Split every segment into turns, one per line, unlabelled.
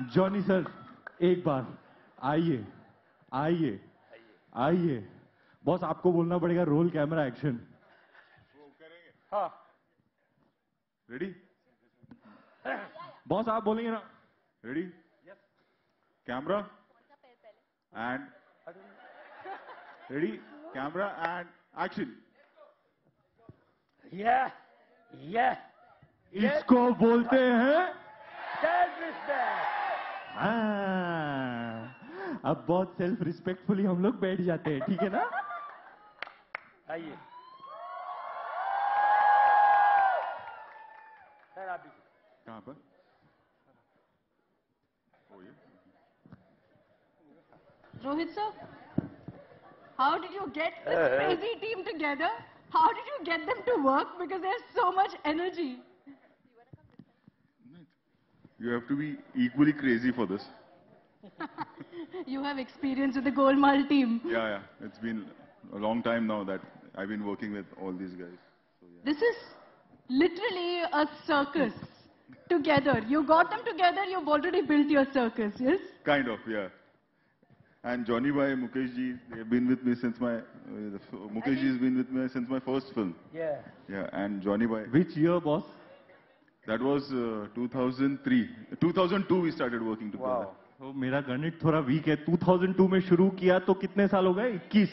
Johnny sir एक बार। आइए आइए आइए। बॉस आपको बोलना पड़ेगा रोल कैमरा एक्शन।
हाँ।
रेडी
बॉस आप बोलेंगे ना।
Ready camera and ready camera and action
yeah. Yeah.
इसको बोलते हैं हाँ, अब बहुत सेल्फ रिस्पेक्टफुली हम लोग बैठ जाते हैं ठीक है ना
आइए सर आप
कहाँ पर
Rohit sir, how did you get this crazy team together? How did you get them to work? Because there's so much energy.
You have to be equally crazy for this.
you have experience with the Golmaal team.
Yeah, yeah. It's been a long time now that I've been working with all these guys. So, yeah.
This is literally a circus together. You got them together, you've already built your circus, yes?
Kind of, yeah. And Johnny Bhai, Mukesh Ji, they've been with me since my... Uh, Mukesh Ji has been with me since my first film.
Yeah.
Yeah, and Johnny Bhai...
Which year, boss?
That was uh, 2003. 2002 we started working together.
wow
तो मेरा गणित थोड़ा week है 2002 में शुरू किया तो कितने साल हो गए 21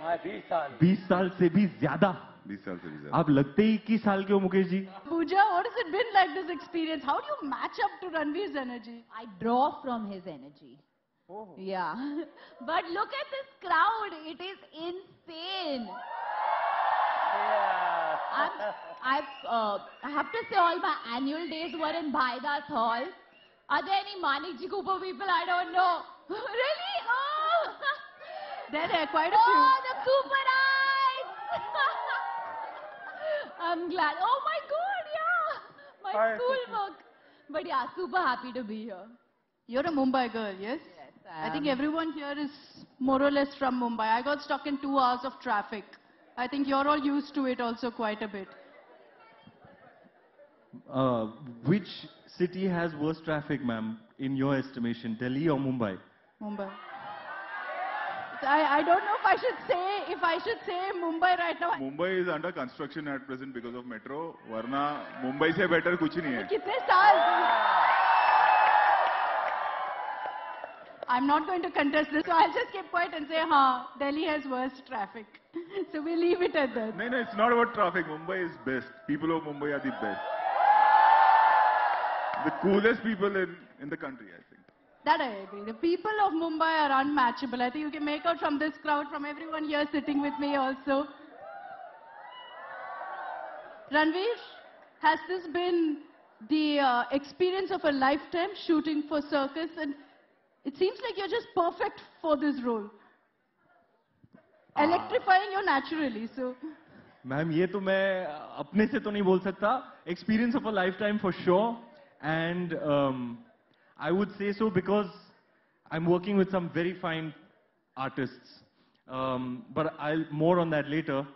हाँ बीस साल
20 साल से भी ज़्यादा
20 साल से भी ज़्यादा.
आप लगते ही 21 साल के हो मुकेश जी
Pooja, what has it been like this experience? How do you match up to Ranveer's energy?
I draw from his energy.
oh
Yeah. but look at this crowd. It is insane.
yeah
I'm, I've, uh, I have to say all my annual days were in Bhaidas Hall. Are there any Manik Ji Cooper people? I don't know. really? Oh!
There are quite a few.
oh, the Cooper eyes! I'm glad. Oh my God, yeah. My
Hi,
schoolwork. But yeah, super happy to be here.
You're a Mumbai girl, yes?
Yes,
I, I think everyone here is more or less from Mumbai. I got stuck in two hours of traffic. I think you're all used to it also quite a bit.
Uh, which city has worse traffic, ma'am, in your estimation, Delhi or Mumbai?
Mumbai. So I, I don't know if I should say if I should say Mumbai right now.
Mumbai is under construction at present because of metro. वरना मुंबई से better कुछ नहीं है.
कितने साल? I'm not going to contest this, so I'll just keep quiet and say, ha, Delhi has worse traffic. so we'll leave it at that.
No, no, it's not about traffic. Mumbai is best. People of Mumbai are the best. The coolest people in, in the country, I think.
That I agree. The people of Mumbai are unmatchable. I think you can make out from this crowd, from everyone here sitting with me also. Ranveer, has this been the uh, experience of a lifetime shooting for circus? And it seems like you're just perfect for this role. Electrifying you naturally, so.
Ma'am ये तो मैं अपने से तो नहीं बोल सकता experience of a life time for sure and um, I would say so because I'm working with some very fine artists. Um, but I'll more on that later.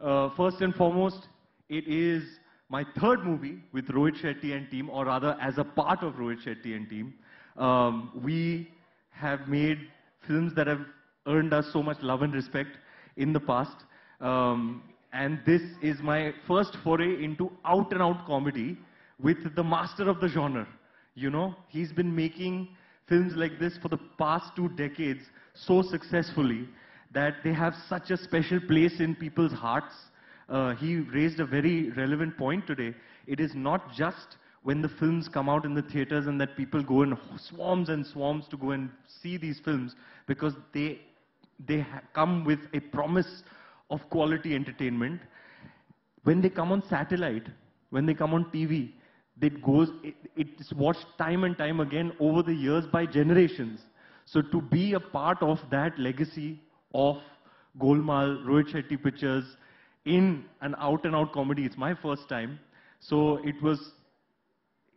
Uh, first and foremost, it is my third movie with Rohit Shetty and team, or rather as a part of Rohit Shetty and team. Um, we have made films that have earned us so much love and respect in the past. Um, and this is my first foray into out and out comedy with the master of the genre. You know, he's been making films like this for the past two decades so successfully that they have such a special place in people's hearts. Uh, he raised a very relevant point today. It is not just when the films come out in the theaters and that people go in swarms and swarms to go and see these films because they they come with a promise of quality entertainment when they come on satellite, when they come on TV, it goes, it, it's watched time and time again over the years by generations. So to be a part of that legacy of Golmaal, Rohit Shetty Pictures in an out and out comedy, it's my first time. So it was,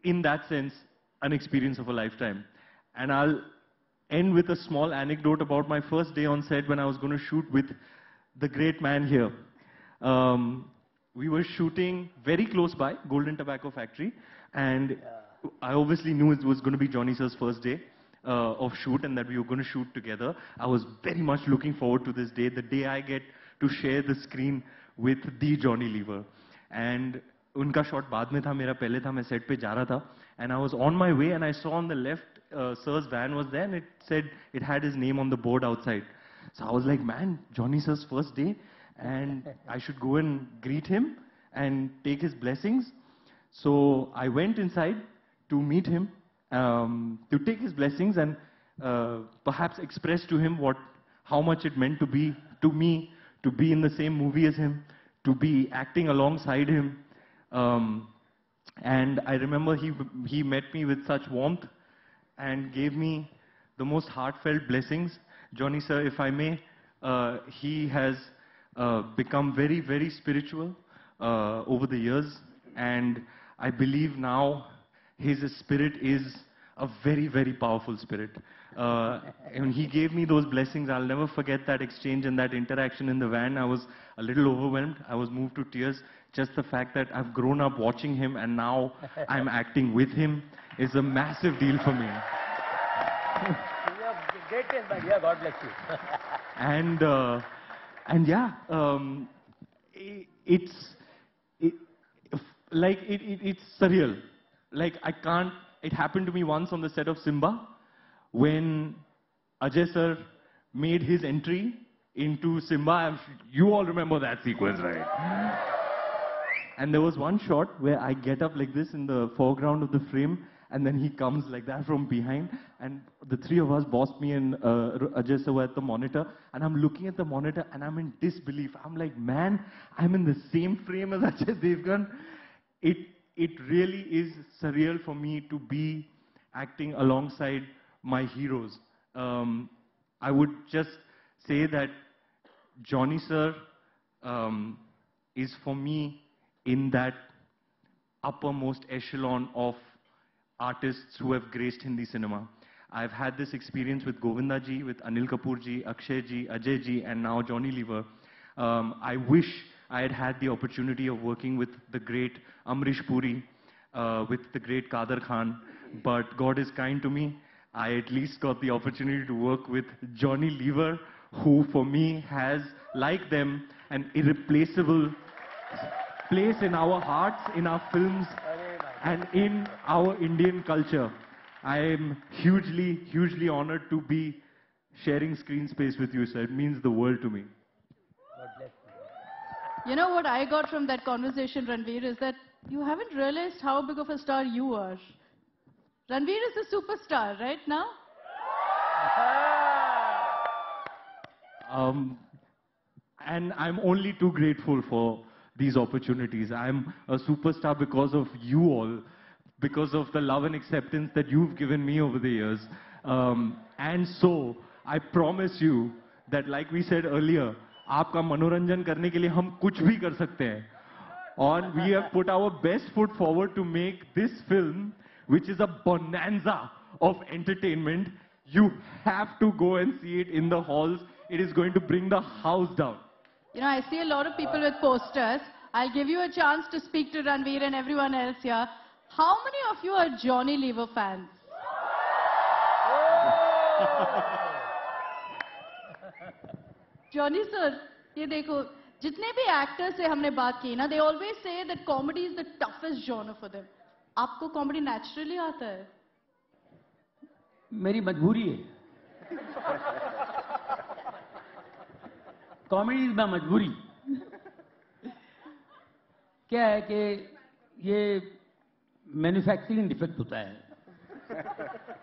in that sense, an experience of a lifetime. And I'll end with a small anecdote about my first day on set when I was going to shoot with the great man here. Um, we were shooting very close by, Golden Tobacco Factory, and I obviously knew it was going to be Johnny Sir's first day uh, of shoot and that we were going to shoot together. I was very much looking forward to this day, the day I get to share the screen with the Johnny Lever. And उनका shot बाद में था मेरा पहले था मैं set पे जा रहा था and I was on my way and I saw on the left uh, Sir's van was there and it said it had his name on the board outside. So I was like, man, Johnny Sir's first day and I should go and greet him and take his blessings. So I went inside to meet him, um, to take his blessings and uh, perhaps express to him what, how much it meant to be to me, to be in the same movie as him, to be acting alongside him. Um, and I remember he, he met me with such warmth and gave me the most heartfelt blessings. Johnny sir, if I may, uh, he has uh, become very, very spiritual uh, over the years. And I believe now his spirit is a very, very powerful spirit. Uh, and he gave me those blessings. I'll never forget that exchange and that interaction in the van. I was a little overwhelmed. I was moved to tears. Just the fact that I've grown up watching him and now I'm acting with him is a massive deal for me.
You are greatest, my dear. God bless you.
and uh, and yeah, um, i it's it, like it, it, it's surreal. Like I can't. It happened to me once on the set of Simba, when Ajay sir made his entry into Simba. I'm, you all remember that sequence, right? And there was one shot where I get up like this in the foreground of the frame, and then he comes like that from behind, and the three of us, boss, me and uh, Ajay sir were at the monitor, and I'm looking at the monitor and I'm in disbelief. I'm like, man, I'm in the same frame as Ajay Devgan. It, it really is surreal for me to be acting alongside my heroes. Um, I would just say that Johnny sir um, is for me in that uppermost echelon of artists who have graced Hindi cinema. I've had this experience with Govinda ji, with Anil Kapoor ji, Akshay ji, Ajay ji, and now Johnny Lever. Um, I wish I had had the opportunity of working with the great Amrish Puri, uh, with the great Kader Khan, but God is kind to me. I at least got the opportunity to work with Johnny Lever, who for me has, like them, an irreplaceable place in our hearts, in our films, and in our Indian culture. I am hugely, hugely honored to be sharing screen space with you, sir. It means the world to me.
God bless you.
You know what I got from that conversation, Ranveer, is that you haven't realized how big of a star you are. Ranveer is a superstar right now.
Um, and I'm only too grateful for these opportunities. I'm a superstar because of you all, because of the love and acceptance that you've given me over the years. Um, and so, I promise you that like we said earlier, आपका मनोरंजन करने के लिए हम कुछ भी कर सकते हैं. And we have put our best foot forward to make this film, which is a bonanza of entertainment. You have to go and see it in the halls. It is going to bring the house down.
You know, I see a lot of people with posters. I'll give you a chance to speak to Ranveer and everyone else here. How many of you are Johnny Lever fans? Johnny sir ये देखो जितने भी actors से हमने बात की ना they always say that comedy is the toughest genre for them आपको कॉमेडी नेचुरली आता है
मेरी मजबूरी है कॉमेडी इज़ माई मजबूरी क्या है कि ये मैन्युफैक्चरिंग डिफेक्ट होता है?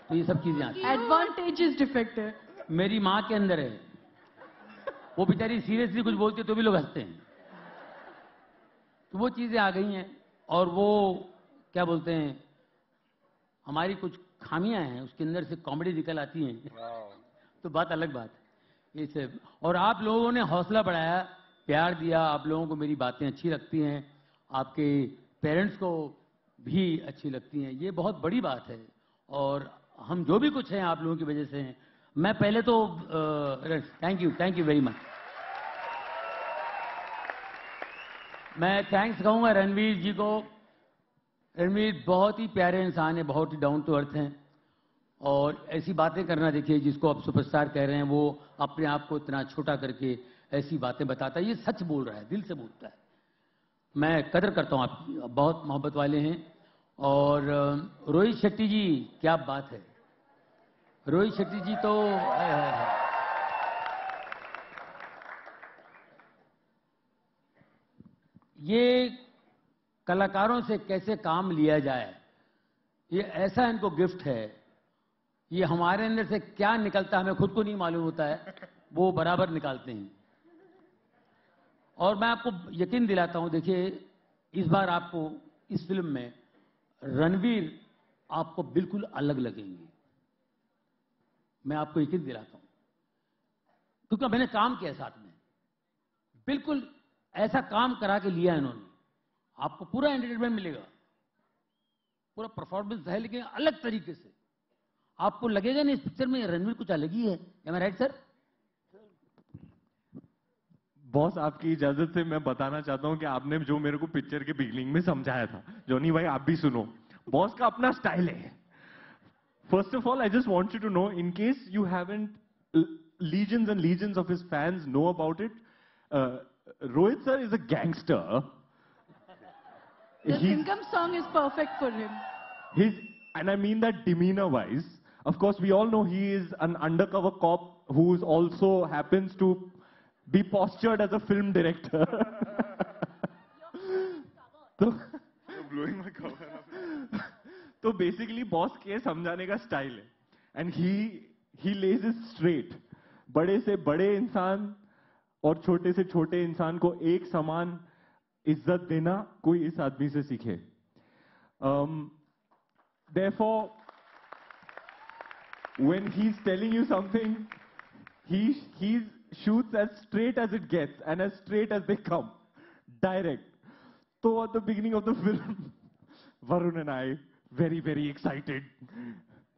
तो ये सब चीज़ें आती
एडवांटेज इज़ डिफेक्ट है
मेरी माँ के अंदर है। वो बेचारी सीरियसली कुछ बोलती है तो भी लोग हँसते हैं। तो वो चीज़ें आ गई हैं और वो क्या बोलते हैं हमारी कुछ खामियाँ हैं उसके अंदर से कॉमेडी निकल आती हैं। तो बात अलग बात। है ये सब। और आप लोगों ने हौसला बढ़ाया प्यार दिया आप लोगों को मेरी बातें अच्छी लगती हैं। आपके पेरेंट्स को भी अच्छी लगती हैं। ये बहुत बड़ी बात है। और हम जो भी कुछ हैं आप लोगों की वजह से हैं। मैं पहले तो thank you thank you very much मैं थैंक्स कहूँगा रणवीर जी को। रणवीर बहुत ही प्यारे इंसान है, बहुत ही डाउन टू अर्थ हैं। और ऐसी बातें करना देखिए, जिसको आप सुपरस्टार कह रहे हैं, वो अपने आप को इतना छोटा करके ऐसी बातें बताता है। ये सच बोल रहा है, दिल से बोलता है। मैं कदर करता हूँ आप बहुत मोहब्बत वाले हैं। और रोहित शेट्टी जी क्या बात है। रोहित शेट्टी जी तो हाय, हाय, हाय। ये कलाकारों से कैसे काम लिया जाए ये ऐसा इनको गिफ्ट है ये हमारे अंदर से क्या निकलता है हमें खुद को नहीं मालूम होता है वो बराबर निकालते हैं। और मैं आपको यकीन दिलाता हूँ, देखिए, इस बार आपको इस फ़िल्म में रणवीर आपको बिल्कुल अलग लगेंगे। मैं आपको यकीन दिलाता हूँ, क्योंकि मैंने काम किया साथ में। बिल्कुल ऐसा काम करा के लिया इन्होंने। आपको पूरा एंटरटेनमेंट मिलेगा। पूरा परफॉर्मेंस है, लेकिन अलग तरीके से। आपको लगेगा नहीं, इस पिक्चर में रणवीर कुछ अलग ही है। राइट सर
बॉस आपकी इजाज़त से मैं बताना चाहता हूँ कि आपने जो मेरे को पिक्चर के बिगनिंग में समझाया था। जोनी भाई आप भी सुनो। बॉस का अपना स्टाइल है। First of all I just want you to know in case you haven't legends and legends of his fans know about it Rohit sir is a gangster
income song is perfect for him
and I mean that demeanor wise of course we all know he is an undercover cop who also happens to be postured as a film director तो
blowing my cover up.
तो basically boss के समझाने का style है and he he lays is straight बड़े से बड़े इंसान और छोटे से छोटे इंसान को एक समान इज़्ज़त देना कोई इस आदमी से सीखे therefore when he's telling you something he he shoots as straight as it gets and as straight as they come direct so at the beginning of the film Varun and I very very excited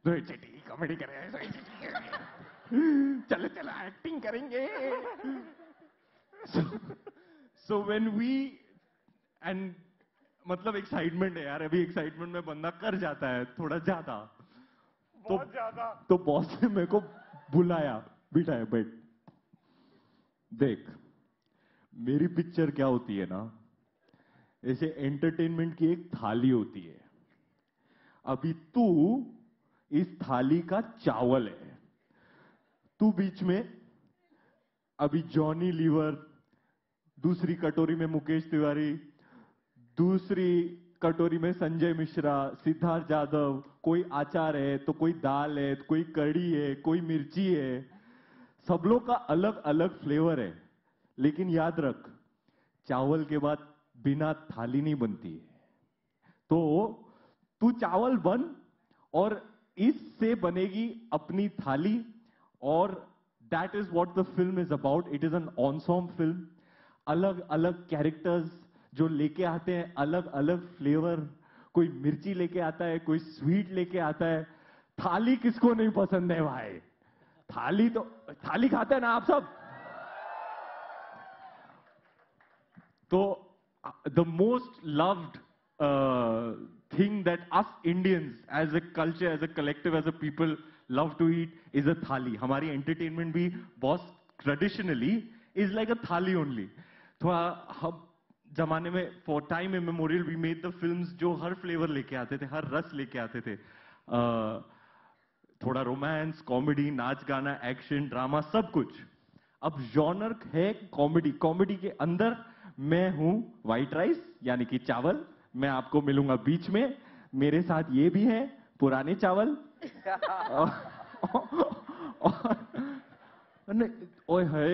Rohit Shetty comedy कर रहे हैं रोहित शेट्टी कर रहे हैं। चलो चलो acting करेंगे so, so when we and मतलब एक्साइटमेंट है यार अभी एक्साइटमेंट में बंदा कर जाता है थोड़ा ज्यादा तो ज्यादा तो बॉस ने मेरे को बुलाया बिठाया बैठ देख, मेरी पिक्चर क्या होती है ना? ऐसे एंटरटेनमेंट की एक थाली होती है। अभी तू इस थाली का चावल है। तू बीच में, अभी जॉनी लीवर दूसरी कटोरी में मुकेश तिवारी, दूसरी कटोरी में संजय मिश्रा, सिद्धार्थ यादव कोई आचार है तो कोई दाल है तो कोई कड़ी है, कोई मिर्ची है। सब लोग का अलग अलग फ्लेवर है। लेकिन याद रख, चावल के बाद बिना थाली नहीं बनती है। तो तू चावल बन और इससे बनेगी अपनी थाली और that is what the film is about it is an awesome film अलग अलग कैरेक्टर्स जो लेके आते हैं अलग अलग फ्लेवर कोई मिर्ची लेके आता है, कोई स्वीट लेके आता है। थाली किसको नहीं पसंद है भाई? थाली तो थाली खाते हैं ना आप सब? तो the most loved thing that us Indians as a culture as a collective as a people love to eat is a thali हमारी एंटरटेनमेंट भी बहुत ट्रेडिशनली इज़ लाइक अ थाली ओनली थोड़ा हम जमाने में for time a memorial we made the film जो हर फ्लेवर लेके आते थे हर रस लेके आते थे। Uh, थोड़ा रोमांस कॉमेडी नाच गाना एक्शन ड्रामा सब कुछ। अब जॉनर है कॉमेडी कॉमेडी के अंदर मैं हूँ व्हाइट राइस यानी कि चावल। मैं आपको मिलूँगा बीच में। मेरे साथ ये भी है, पुराने चावल। ओए है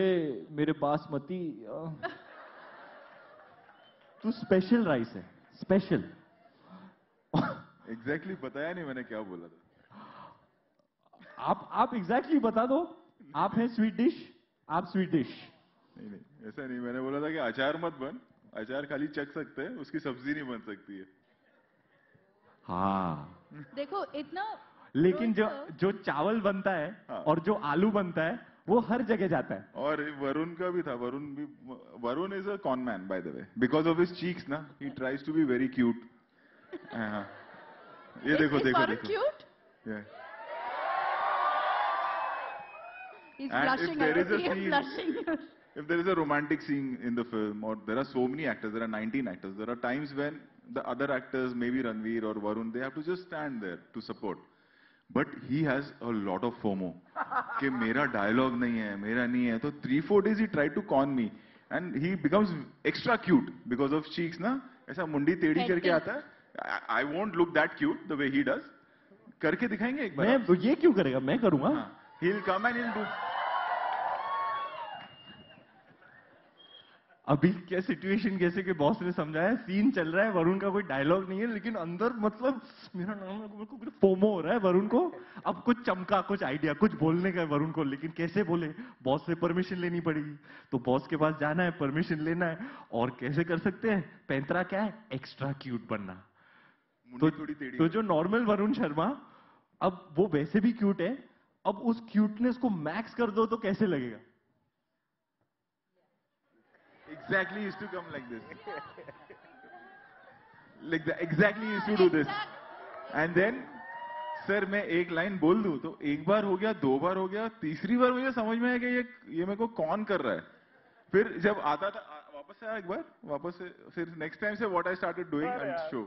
मेरे बासमती तू स्पेशल राइस है स्पेशल
एग्जैक्टली exactly बताया नहीं मैंने क्या बोला था।
आप आप एग्जैक्टली exactly बता दो। आप हैं स्वीट डिश आप स्वीट डिश
नहीं नहीं ऐसा नहीं। मैंने बोला था कि अचार मत बन। अचार खाली चख सकते हैं उसकी सब्ज़ी नहीं बन सकती है।
हाँ।
देखो इतना
लेकिन जो जो चावल बनता है
हाँ।
और जो आलू बनता है वो हर जगह जाता है।
और वरुण का भी था। वरुण भी Varun is a con man by the way because of his cheeks ना he tries to be very cute ये देखो देखो देखो।
cute?
Yeah.
He's
And if
blushing. I
there is
can
a
see him
scene-
blushing.
If there is a romantic scene in the film, or there are so many actors, there are 19 actors, there are times when the other actors, maybe Ranveer or Varun, they have to just stand there to support. But he has a lot of FOMO. कि मेरा dialogue नहीं है, मेरा नहीं है. So three four days he tried to con me, and he becomes extra cute because of cheeks ना. ऐसा मुंडी टेढ़ी करके आता है. I, I won't look that cute the way he does. करके दिखाएंगे एक बार.
मैं ये क्यों करेगा मैं करूंगा
हाँ. He'll come and he'll do.
अभी क्या सिचुएशन कैसे कि बॉस ने समझाया? सीन चल रहा है वरुण का कोई डायलॉग नहीं है लेकिन अंदर मतलब मेरा नाम कुछ फोमो हो रहा है वरुण को। अब कुछ चमका कुछ आइडिया कुछ बोलने का है वरुण को लेकिन कैसे बोले? बॉस से परमिशन लेनी पड़ेगी। तो बॉस के पास जाना है परमिशन लेना है। और कैसे कर सकते हैं? पैंतरा क्या है? एक्स्ट्रा क्यूट बनना। तो. तो जो नॉर्मल वरुण शर्मा अब वो वैसे भी क्यूट है अब उस क्यूटनेस को मैक्स कर दो तो कैसे लगेगा
Exactly used to come like this. like that. Exactly used to do this. And then, sir मैं एक लाइन बोल दूँ तो एक बार हो गया दो बार हो गया तीसरी बार मुझे समझ में आया कि ये ये मेरे को कौन कर रहा है फिर जब आता था वापस आया एक बार वापस फिर नेक्स्ट टाइम से what I
started
doing
and
show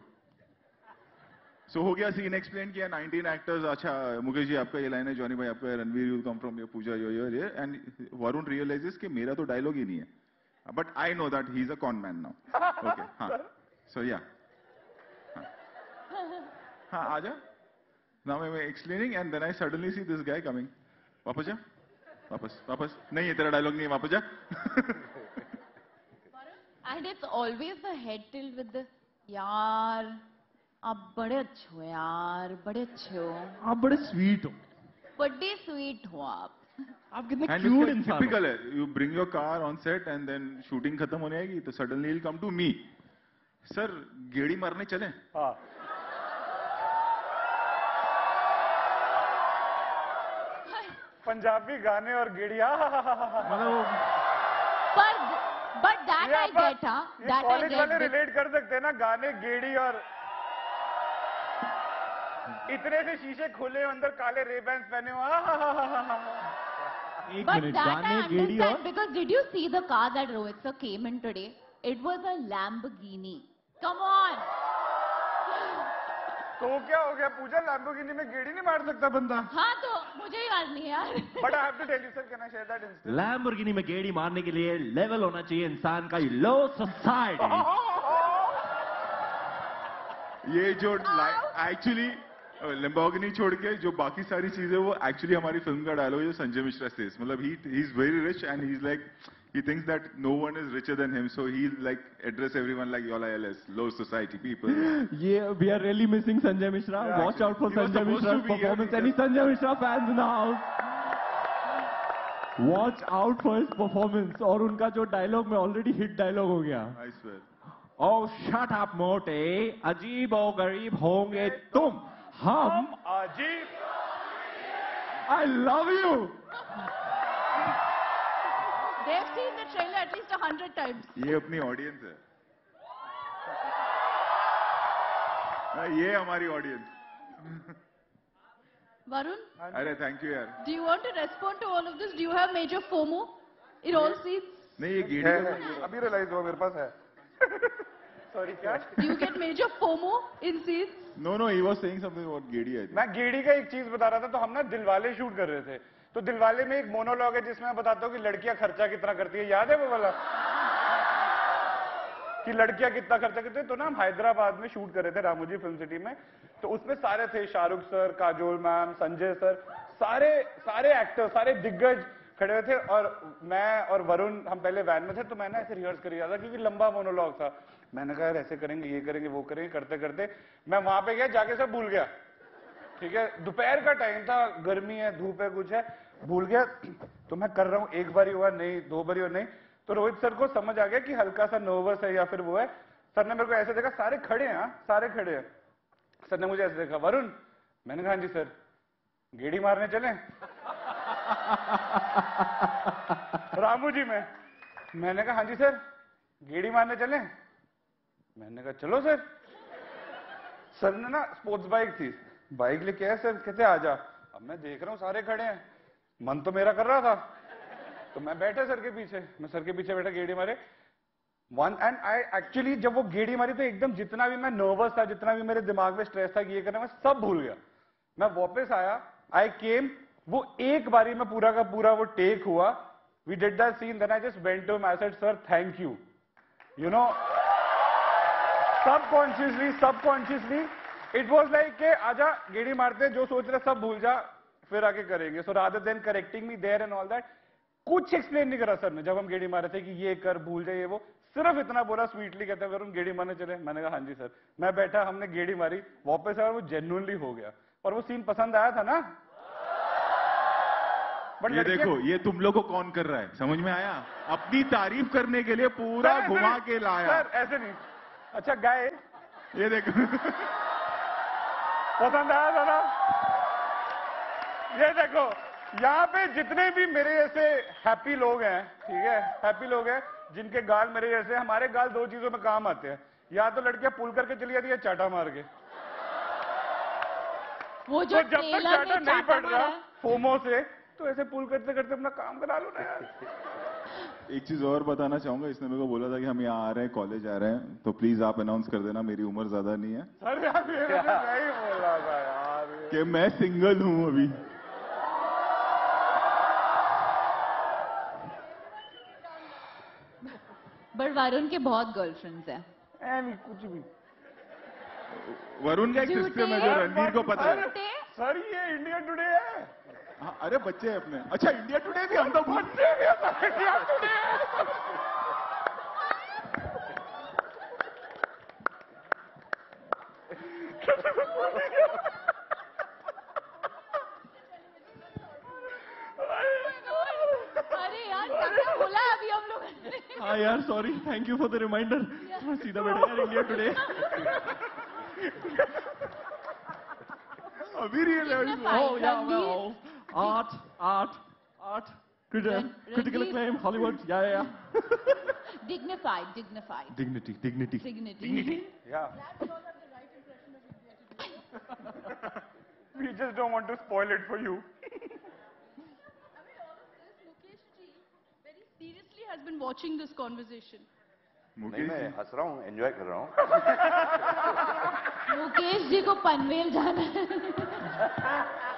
so हो गया सीन एक्सप्लेन किया 19 एक्टर्स अच्छा मुकेश जी, आपका ये लाइन है जॉनी भाई, आपका Ranveer you come from your puja your your and Varun realizes कि मेरा तो डायलॉग ही नहीं है। But I know that he is a con man now okay हाँ. सो या हाँ. आ जा now I explaining and then I suddenly see this guy coming वापस जा. वापस वापस. नहीं है तेरा डायलॉग नहीं है, वापस जा.
And it's always the head tilt with the, यार आप बड़े अच्छे हो यार बड़े अच्छे हो।
आप बड़े स्वीट हो।
बड़े स्वीट हो आप।
आप कितने क्यूट इंसान हो।
टिपिकल है you bring your car on set and then shooting खत्म होने आएगी तो suddenly will come to me sir गेड़ी मारने चले?
हाँ। पंजाबी गाने और गेड़िया।
मतलब
पर but that I get हाँ। I
कॉलेज वाले रिलेट कर सकते हैं ना गाने गेड़ी और इतने से शीशे खुले अंदर काले रेबैंस पहने हो आहाहाहा।
एक
But
मिनट
that I
गाने और
because did you see the car that Rohit sir came in today? It was a Lamborghini. Come on.
तो क्या हो गया पूजा लैम्बोर्गिनी में गेड़ी नहीं मार सकता बंदा
हाँ तो मुझे ही मारनी है यार
but I have to tell you sir can I share that instant
Lamborghini में गेड़ी मारने के लिए लेवल होना चाहिए इंसान का लो सोसाइटी
ये जो एक्चुअली लंबागिनी छोड़ के जो बाकी सारी चीज़ें वो एक्चुअली हमारी फ़िल्म का डायलॉग है संजय मिश्रा से मतलब he he is very rich and he is like he thinks that no one is richer than him so he like address everyone like you all low society people
ये we are really missing Sanjay Mishra watch out for Sanjay
Mishra
performance any Sanjay Mishra fans in the house watch out for his performance और उनका जो dialogue में already hit dialogue हो गया।
I swear
oh shut up मोटे। अजीब और गरीब होंगे तुम। हम
अजीब
I love you
They've seen the trailer at least a hundred times.
ये अपनी ऑडियंस है हाँ, ये हमारी ऑडियंस
Varun,
अरे थैंक यू यार
do you want to respond to all of this? Do you have major FOMO in all scenes?
नहीं ये गेड़ी
है,
का
है, अभी रियलाइज हुआ मेरे पास है सॉरी क्या?
Do you get major FOMो in scenes?
No no he was saying something about Gedi I
मैं गेड़ी का एक चीज़ बता रहा था तो हम ना दिलवाले शूट कर रहे थे। तो दिलवाले में एक मोनोलॉग है जिसमें मैं बताता हूँ कि लड़कियाँ खर्चा कितना करती है। याद है वो वाला? कि लड़कियाँ कितना खर्चा करती है? तो ना हम हैदराबाद में शूट कर रहे थे रामोजी फ़िल्म सिटी में। तो उसमें सारे थे Shahrukh sir Kajol ma'am Sanjay sir. सारे सारे एक्टर सारे दिग्गज खड़े हुए थे। और मैं और वरुण हम पहले वैन में थे तो मैं ना ऐसे रिहर्स कर रहा था क्योंकि लंबा मोनोलॉग था। मैंने कहा ऐसे करेंगे ये करेंगे वो करेंगे करते करते। मैं वहाँ पे गया जाके सब भूल गया। ठीक है? दोपहर का टाइम था गर्मी है धूप है कुछ है भूल गया। तो मैं कर रहा हूँ एक बारी हुआ नहीं दो बारी हुआ नहीं। तो रोहित सर को समझ आ गया कि हल्का सा नर्वस है या फिर वो है। सर ने मेरे को ऐसे देखा सारे खड़े हैं हाँ, सारे खड़े हैं। सर ने मुझे ऐसे देखा वरुण। मैंने कहा हाँ जी सर। गेड़ी मारने चले। रामू जी में। मैंने कहा हाँ जी सर। गेड़ी मारने चले। मैंने कहा, चलो सर। सर ने ना स्पोर्ट्स बाइक थी। बाइक लेके आए सर, कहते आजा अब मैं देख रहा हूँ, सारे खड़े हैं। मन तो मेरा कर रहा था। तो मैं बैठा सर के पीछे। मैं सर के पीछे बैठा, गेड़ी मारे। वन एंड आई एक्चुअली जब वो गेड़ी मारी तो एकदम जितना भी मैं नर्वस था, जितना भी मेरे दिमाग में स्ट्रेस था कि ये करना, मैं सब भूल गया। मैं वापस आया। आई केम वो एक बारी में पूरा का पूरा वो टेक हुआ। We did that scene then I just went to I said sir thank you you know subconsciously subconsciously it was like के आजा गेड़ी मारते जो सोच रहे सब भूल जा फिर आगे करेंगे। So rather than correcting me there and all that कुछ एक्सप्लेन नहीं करा सर ने जब हम गेड़ी मारे थे कि ये कर भूल जाए ये वो सिर्फ़ इतना बोला स्वीटली कहते हैं वरुण गेड़ी मारने चले मैंने कहा हाँ जी सर। मैं बैठा हमने गेड़ी मारी वापस आया वो जेन्युइनली हो गया। और वो सीन पसंद आया था ना? बट
ये देखो ये तुम लोग को कौन कर रहा है? समझ में आया? अपनी तारीफ़ करने के लिए पूरा घुमा के लाया।
सर ऐसे नहीं। अच्छा गाय
ये देखो।
पसंद आया था ना? ये देखो यहाँ पे जितने भी मेरे जैसे हैप्पी लोग हैं ठीक है हैप्पी लोग हैं जिनके गाल मेरे जैसे हमारे गाल दो चीज़ों में काम आते हैं। या तो लड़कियाँ पुल करके चली जाती है चाटा मार के।
वो जो तो
जब तक चाटा नहीं पड़ रहा फोमो से तो ऐसे पुल करते करते अपना काम करा लो ना यार।
एक चीज़ और बताना चाहूँगा। इसने मेरे को बोला था कि हम यहाँ आ रहे हैं कॉलेज आ रहे हैं। तो प्लीज़ आप अनाउंस कर देना मेरी उम्र ज़्यादा नहीं है।
सर यार नहीं बोल रहा था यार।
कि मैं सिंगल हूँ अभी।
बट वरुण के बहुत गर्लफ्रेंड्स हैं।
कुछ भी।
वरुण का एक सिस्टम है जो रणवीर को पता है।
सर ये इंडिया टुडे है।
हाँ, अरे बच्चे हैं अपने। अच्छा इंडिया टुडे भी हम तो
बच्चे भी इंडिया टुडे है
अरे यार क्या बोला अभी हम लोग ने?
हाँ यार sorry thank you for the reminder सीधा बैठा यार इंडिया टुडे
अभी realize
Dignified,
Oh yeah,
Ranveer.
well, art, art, art, criti-
Ran-
critical
Ranveer.
acclaim, Hollywood, yeah, yeah, yeah.
dignified dignified
Dignity, dignity.
dignity
Yeah. we just don't want to spoil it for you.
very seriously has been watching this conversation.
नहीं
मुकेश
मैं
जी,
हंस रहा हूँ enjoy कर रहा हूँ
मुकेश जी को पनवेल जाना है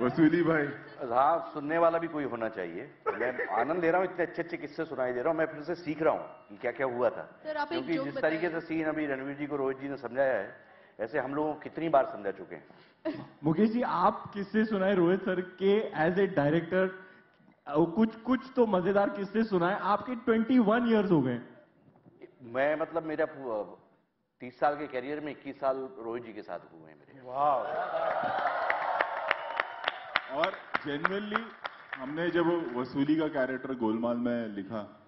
वसूली भाई।
हाँ सुनने वाला भी कोई होना चाहिए। मैं आनंद ले रहा हूँ इतने अच्छे अच्छे किस्से सुनाई दे रहा हूँ मैं फिर से सीख रहा हूँ कि क्या क्या हुआ था।
सर, आप एक
क्योंकि जिस तरीके से सीन अभी रणवीर जी को रोहित जी ने समझाया है ऐसे हम लोग कितनी बार समझा चुके हैं।
मुकेश जी आप किस्से सुनाए रोहित सर के एज ए डायरेक्टर कुछ कुछ तो मज़ेदार किस्से सुनाए। आपके 21 इयर्स हो गए।
मैं मतलब मेरा तीस साल के करियर में इक्कीस साल रोहित जी के साथ हुए हैं मेरे।
Wow.
और जेन्युइनली हमने जब वसूली का कैरेक्टर गोलमाल में लिखा,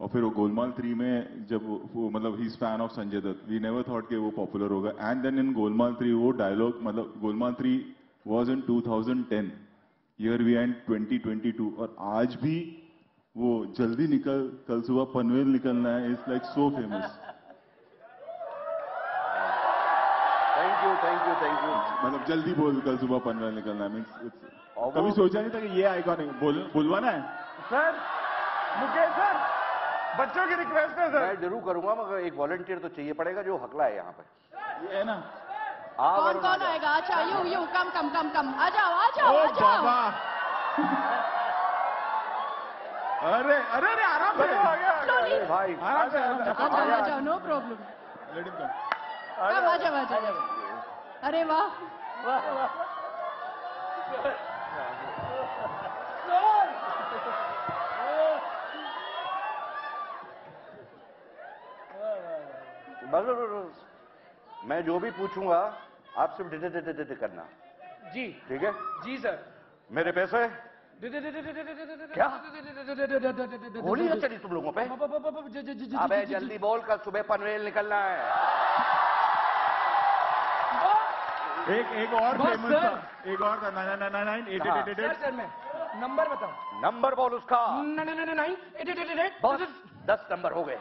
और फिर वो गोलमाल थ्री में जब वो- वो मतलब ही fan of Sanjay Dutt we never thought कि वो पॉपुलर होगा। And then in Golmaal three वो डायलॉग मतलब Golmaal three was in 2010 year we and 2022 और आज भी वो जल्दी निकल, कल सुबह पनवेल निकलना है it's like so famous
thank you thank you thank you
मतलब जल्दी बोल कल सुबह पंद्रह निकलना है मीन्स कभी सोचा नहीं था कि ये आइकॉनिक बोल बुलवाना है?
सर मुकेश सर बच्चों की रिक्वेस्ट है सर
मैं ज़रूर करूँगा मगर एक वॉलंटियर तो चाहिए पड़ेगा जो हकला है यहाँ पे।
ये है ना?
आ
कौन कौन आएगा? अच्छा यू यू कम कम कम कम। आ जाओ आ जाओ आ जाओ।
बाबा! अरे अरे अरे आराम से।
आ गया, आ गया।
अरे भाई
आराम से
आ जाओ नो प्रॉब्लम
come.
कम आ जाओ आ जाओ अरे वाह
बस बस, बस। मैं जो भी पूछूँगा आप सिर्फ़ डिटे डिटे डिटे करना
जी
ठीक है
जी सर
मेरे पैसे क्या गोली न चली तुम लोगों पे अबे जल्दी बोल कल सुबह पनवेल निकलना है
एक एक और फ़ेमस था एक और था nine nine nine nine eight
हाँ।
एट एट एट
सर मैं नंबर बताओ
नंबर बोल उसका
nine eight eight eight eight
बस दस नंबर हो गए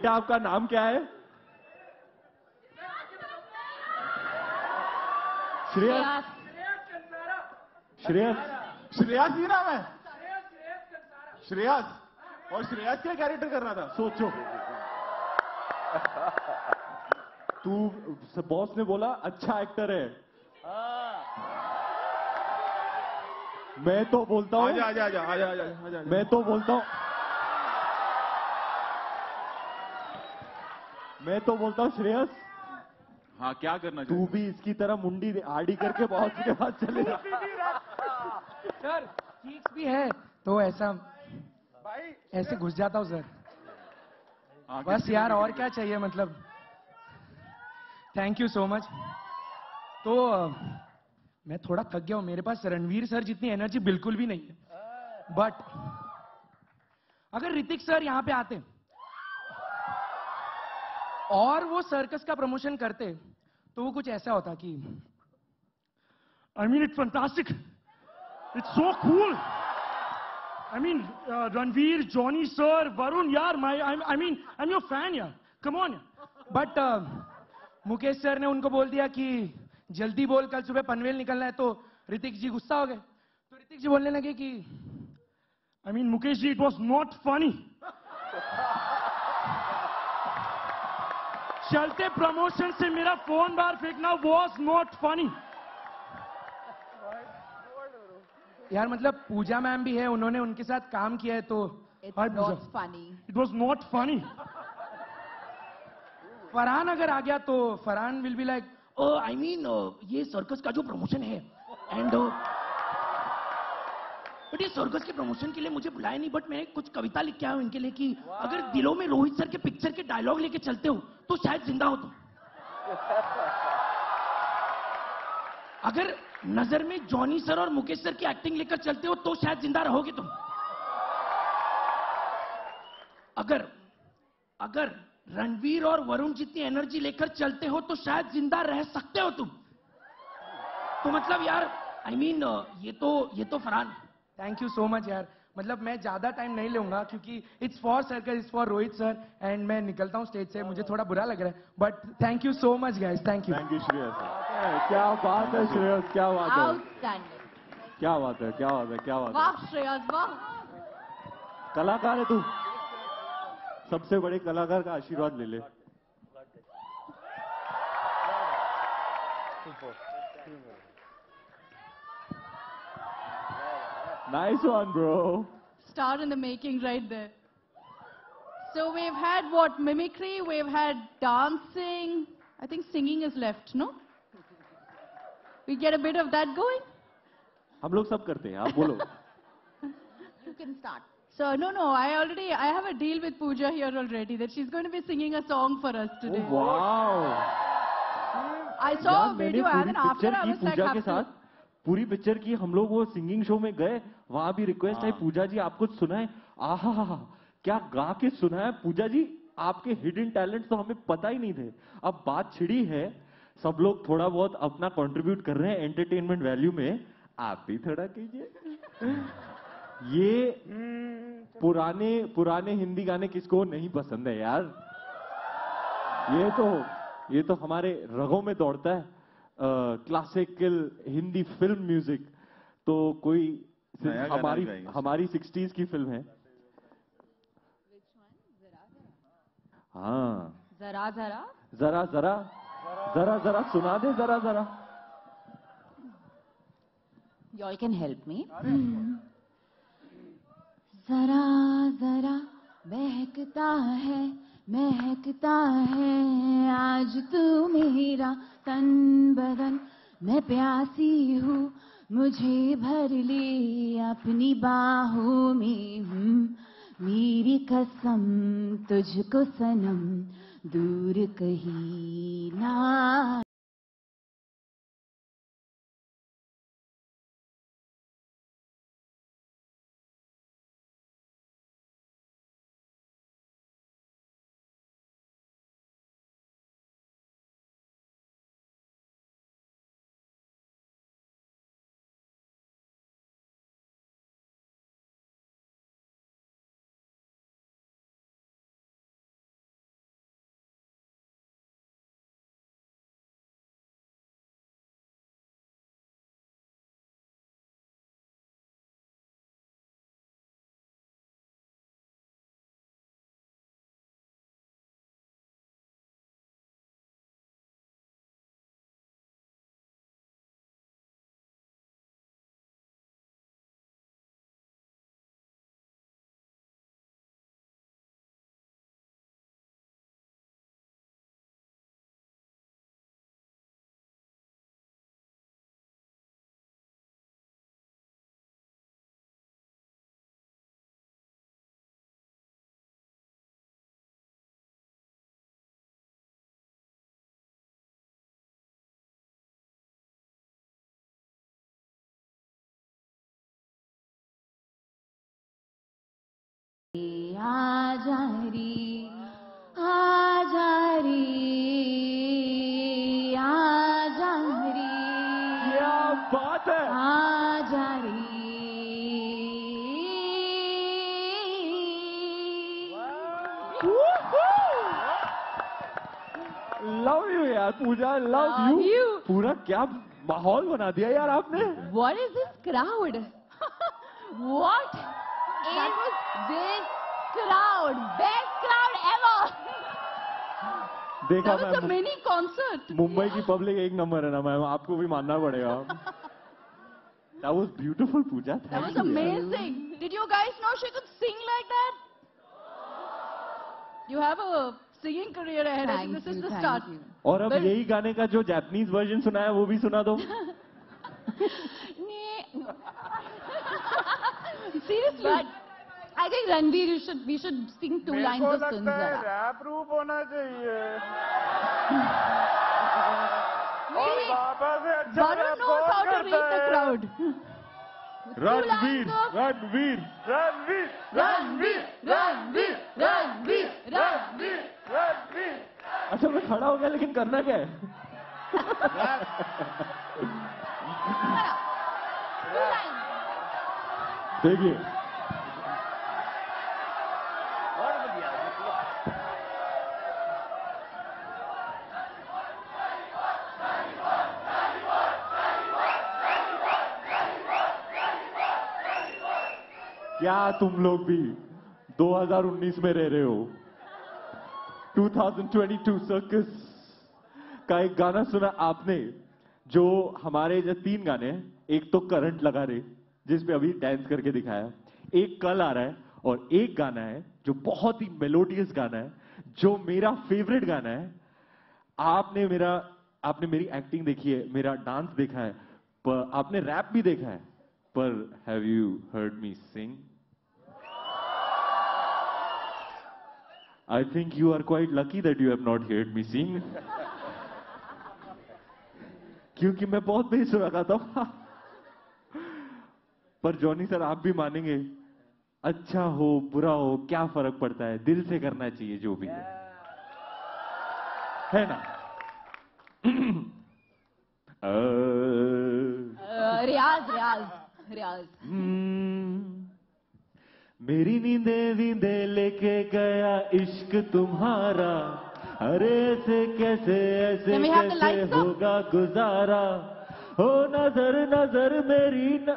बेटा आपका नाम क्या है? श्रेयस श्रेयस
श्रेयस ही नाम है? श्रेयस और श्रेयस क्या कैरेक्टर कर रहा था?
सोचो। तू बॉस ने बोला अच्छा एक्टर है। मैं तो बोलता हूँ। मैं तो बोलता हूँ। मैं तो बोलता हूँ श्रेयस।
हाँ क्या करना
तू भी इसकी तरह मुंडी आड़ी करके बॉस के पास चले जा।
सर चीक्स भी है तो ऐसा
भाई
ऐसे घुस जाता हूँ सर।
हाँ,
बस यार और क्या चाहिए मतलब? थैंक यू सो मच तो मैं थोड़ा थक गया हूँ मेरे पास रणवीर सर जितनी एनर्जी बिल्कुल भी नहीं है। बट अगर ऋतिक सर यहाँ पे आते और वो सर्कस का प्रमोशन करते तो वो कुछ ऐसा होता कि I mean it fantastic it's so cool I mean Ranveer Johnny sir Varun I'm, I mean, I'm your fan, yaar. Come on, yaar. But uh, Mukesh sir ने उनको बोल दिया कि जल्दी बोल कल सुबह पनवेल निकलना है तो ऋतिक जी गुस्सा हो गए तो ऋतिक जी बोलने लगे कि I mean Mukesh ji it was not funny चलते प्रमोशन से मेरा फ़ोन बाहर फेंकना वॉज़ नॉट फनी यार मतलब पूजा मैम भी है उन्होंने उनके साथ काम किया है तो it was not funny Farhan अगर आ गया तो Farhan will be like I mean ये सर्कस का जो प्रमोशन है एंड बट ये सर्कस के प्रमोशन के लिए मुझे बुलाया नहीं बट मैं कुछ कविता लिख के आया हूँ इनके लिए कि अगर दिलों में रोहित सर के पिक्चर के डायलॉग लेके चलते हो तो शायद ज़िंदा हो तुम। अगर नज़र में जॉनी सर और मुकेश सर की एक्टिंग लेकर चलते हो तो शायद ज़िंदा रहोगे तुम। अगर अगर रणवीर और वरुण जितनी एनर्जी लेकर चलते हो तो शायद ज़िंदा रह सकते हो तुम। तो मतलब यार आई I मीन mean, ये तो ये तो Farhan. Thank you so much यार। मतलब मैं ज़्यादा टाइम नहीं लूँगा क्योंकि it's for circle it's for Rohit sir and मैं निकलता हूँ स्टेज से। मुझे थोड़ा बुरा लग रहा है but thank you so much guys thank you
thank you Shreyas क्या बात है श्रेयस क्या बात है? क्या बात है क्या बात है क्या बात है?
श्रेयस वाह।
कलाकार है तू। सबसे बड़े कलाकार का आशीर्वाद ले ले। Nice one, bro.
Star in the making right there. So we've had what? Mimicry, we've had dancing. I think singing is left, no? We get a bit of that going?
हम लोग सब करते हैं आप बोलो
You can start.
So no, no, I already, I have a deal with Pooja here already that she's going to be singing a song for us today.
Wow
I saw
यार
a
मैंने
video and
पूरी
then after
picture
I
की
was like,
Puja
have
के
to-
साथ पूरी picture की हम लोग वो सिंगिंग शो में गए वहाँ भी रिक्वेस्ट आई पूजा जी आप कुछ सुनाए। आहा क्या गा के सुनाए पूजा जी आपके हिडन टैलेंट तो हमें पता ही नहीं थे। अब बात छिड़ी है सब लोग थोड़ा बहुत अपना कंट्रीब्यूट कर रहे हैं एंटरटेनमेंट वैल्यू में। आप भी थोड़ा कीजिए। ये पुराने पुराने हिंदी गाने किसको नहीं पसंद है यार? ये तो ये तो हमारे रगों में दौड़ता है। क्लासिकल हिंदी फ़िल्म म्यूज़िक तो कोई हमारी हमारी सिक्सटीज की फ़िल्म है। हाँ।
जरा जरा
जरा जरा जरा जरा सुना दे जरा जरा
Y'all can help me. जरा जरा बहकता है। महकता है आज तू मेरा तन बदन। मैं प्यासी हूँ, मुझे भर ले, अपनी बाहों में हूँ। मेरी कसम तुझको सनम, दूर कहीं ना
क्या माहौल बना दिया यार आपने
What is this crowd? what is this crowd? Best crowd ever!
देखा मैम
mini concert.
मुंबई की पब्लिक एक नंबर है ना मैम आपको भी मानना पड़ेगा That was beautiful, Pooja. Thank That
was
you.
amazing. Did you guys know she could sing like that? You have a singing career ahead. I think this is the start.
और अब यही गाने का जो जापानीज वर्जन सुना है वो भी सुना दो
Seriously.
I think Ranveer, you should we should sing two lines of
लगता है
Sunzara.
रैप रूप होना चाहिए और बाबा से अच्छा रैप
knows
कौन
how to read
करता
the
है?
of-
रणवीर
रणवीर रणवीर रणवीर रणवीर रणवीर रणवीर
अच्छा मैं खड़ा हो गया, लेकिन करना क्या है? देखिए। क्या तुम लोग भी 2019 में रह रहे हो? 2022 सर्कस का एक गाना सुना आपने, जो हमारे जो तीन गाने हैं। एक तो करंट लगा रहे, जिस पे अभी डांस करके दिखाया। एक कल आ रहा है और एक गाना है, जो बहुत ही मेलोडियस गाना है, जो मेरा फेवरेट गाना है। आपने मेरा, आपने मेरी एक्टिंग देखी है, मेरा डांस देखा है, पर आपने रैप भी देखा है। पर have you heard me sing I think you are quite lucky that you have not heard me sing. क्योंकि मैं बहुत बेसुरा गाता हूँ पर जॉनी सर आप भी मानेंगे अच्छा हो बुरा हो क्या फ़र्क पड़ता है दिल से करना चाहिए जो भी है है ना अ,
Uh, Riyaz, Riyaz.
हम्म, मेरी नींदे वींदे लेके गया इश्क तुम्हारा। अरे ऐसे कैसे ऐसे कैसे होगा गुजारा? हो नज़र नज़र मेरी न...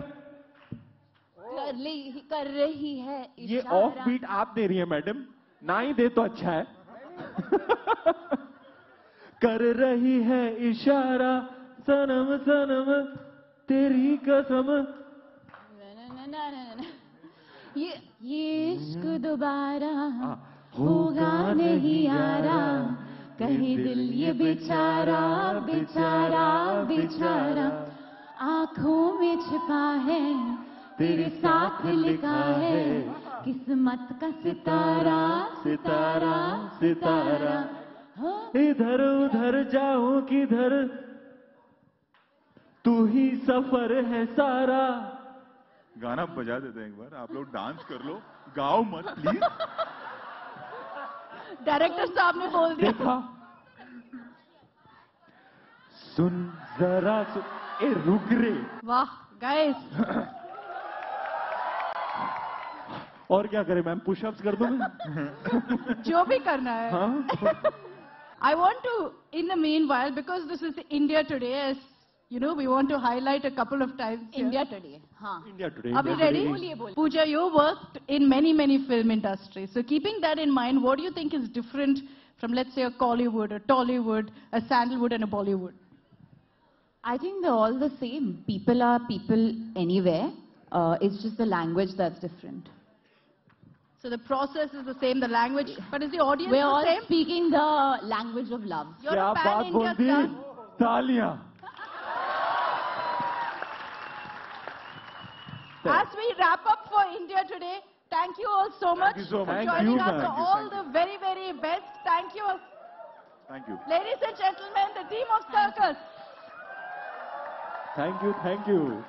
कर ली कर रही है
ये ऑफ़ बीट आप दे रही है मैडम। ना ही दे तो अच्छा है। कर रही है इशारा सनम सनम तेरी कसम।
ये ये इश्क दोबारा होगा नहीं यारा कहीं दिल ये बेचारा बेचारा बेचारा आँखों में छिपा है तेरे साथ लिखा है। किस्मत का सितारा सितारा सितारा।
इधर उधर जाऊँ किधर? तू ही सफ़र है सारा।
गाना बजा देते हैं एक बार। आप लोग डांस कर लो। गाओ मत प्लीज़
डायरेक्टर साहब ने बोल दिया।
सुन जरा सुन ए रुक रे।
वाह गाइस
और क्या करें मैम पुशअप्स कर दूँ
जो भी करना है। I want to in the the meanwhile, because this is India as you know, we want to highlight a couple of times. Here.
India Today. Huh.
India Today.
Are we ready? Pooja, you worked in many, many film industries. So keeping that in mind, what do you think is different from, let's say, a Collywood, a Tollywood, a Sandalwood, and a Bollywood?
I think they're all the same. People are people anywhere. Uh, it's just the language that's different.
So the process is the same, the language, but is the audience
We're
the
all speaking the language of love.
You're
yeah,
a pan-India As we wrap up for India today, thank you all so thank much
you so
for joining
you,
us all
you,
the very, very best. Thank you.
Thank you.
Ladies and gentlemen, the team of Circus.
Thank you, thank you.